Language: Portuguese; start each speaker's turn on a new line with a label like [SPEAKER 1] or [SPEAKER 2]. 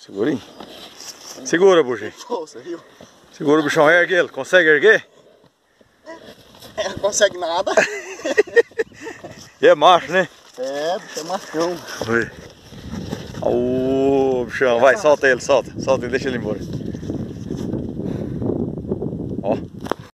[SPEAKER 1] Segura aí. Segura,
[SPEAKER 2] Buxi.
[SPEAKER 1] Segura o bichão, ergue ele. Consegue erguer?
[SPEAKER 2] É, não consegue nada.
[SPEAKER 1] e é macho, né?
[SPEAKER 2] É, é machão.
[SPEAKER 1] Oi. Ô, bichão, vai, solta ele, solta. Solta ele, deixa ele embora. Ó.